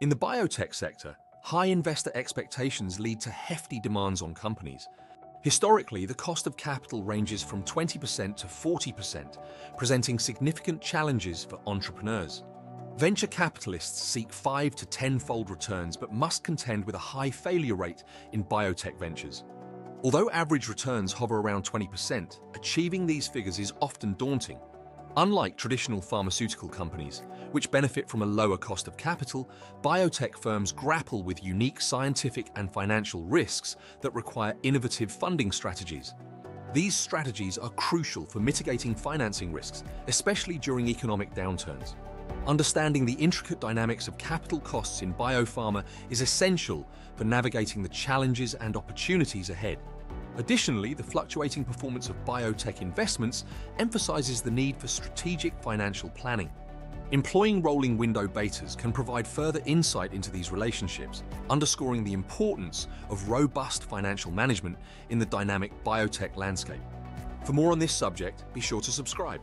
In the biotech sector, high investor expectations lead to hefty demands on companies. Historically, the cost of capital ranges from 20% to 40%, presenting significant challenges for entrepreneurs. Venture capitalists seek 5 to 10-fold returns but must contend with a high failure rate in biotech ventures. Although average returns hover around 20%, achieving these figures is often daunting. Unlike traditional pharmaceutical companies, which benefit from a lower cost of capital, biotech firms grapple with unique scientific and financial risks that require innovative funding strategies. These strategies are crucial for mitigating financing risks, especially during economic downturns. Understanding the intricate dynamics of capital costs in biopharma is essential for navigating the challenges and opportunities ahead. Additionally, the fluctuating performance of biotech investments emphasizes the need for strategic financial planning. Employing rolling window betas can provide further insight into these relationships, underscoring the importance of robust financial management in the dynamic biotech landscape. For more on this subject, be sure to subscribe.